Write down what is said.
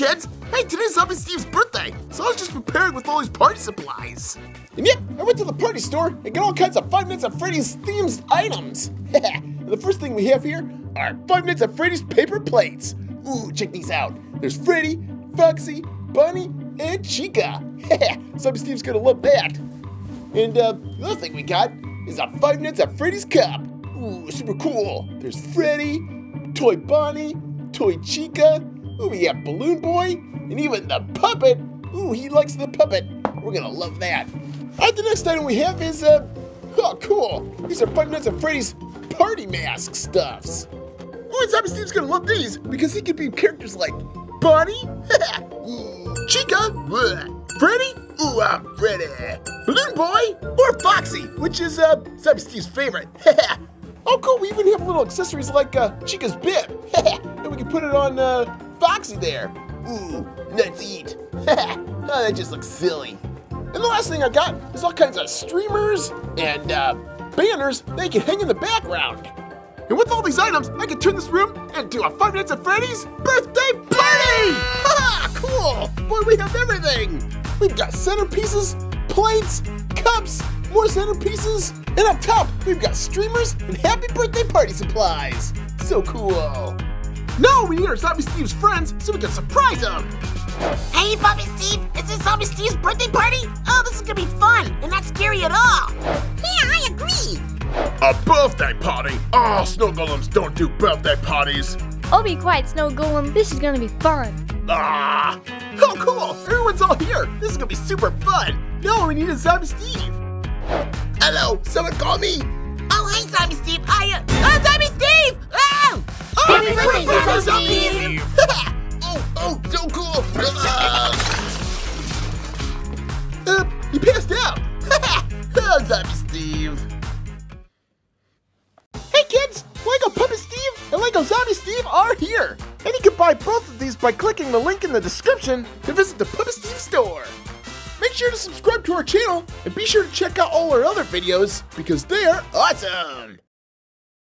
kids! Hey, today's Zombie Steve's birthday, so I was just preparing with all these party supplies. And yep, I went to the party store and got all kinds of Five Nights at Freddy's themed items. and the first thing we have here are Five Nights at Freddy's paper plates. Ooh, check these out. There's Freddy, Foxy, Bonnie, and Chica. Zombie Steve's gonna love that. And uh, the other thing we got is a Five Nights at Freddy's cup. Ooh, super cool. There's Freddy, Toy Bonnie, Toy Chica. Ooh, we got Balloon Boy, and even the puppet. Ooh, he likes the puppet. We're gonna love that. Alright, the next item we have is, uh, oh, cool. These are Five Nights at Freddy's party mask stuffs. Oh, and Zombie Steve's gonna love these because he could be characters like Bonnie, Chica, Freddy, ooh, I'm Freddy, Balloon Boy, or Foxy, which is uh, Zombie Steve's favorite. oh, cool, we even have little accessories like uh, Chica's bib, and we can put it on uh, There. Ooh, let's eat. oh, that just looks silly. And the last thing I got is all kinds of streamers and uh, banners they can hang in the background. And with all these items, I can turn this room into a Five Nights at Freddy's birthday party! Ha! cool! Boy, we have everything! We've got centerpieces, plates, cups, more centerpieces, and up top, we've got streamers and happy birthday party supplies. So cool. Now we need our Zombie Steve's friends so we can surprise them. Hey, Bobby Steve, is this Zombie Steve's birthday party? Oh, this is gonna be fun and not scary at all. Yeah, I agree. A birthday party? Oh, snow golems don't do birthday parties. Oh, be quiet, Snow Golem. This is gonna be fun. Ah! Oh, cool! Everyone's all here. This is gonna be super fun. Now all we need is Zombie Steve. Hello, someone call me. Oh, hey, Zombie Steve. I, uh, oh, Zombie Steve! Oh, Happy birthday, Zombie oh, oh, so cool. Uh, he passed out. oh, Zombie Steve. Hey kids, Lego Puppet Steve and Lego Zombie Steve are here. And you can buy both of these by clicking the link in the description to visit the Puppet Steve store. Make sure to subscribe to our channel and be sure to check out all our other videos because they're awesome.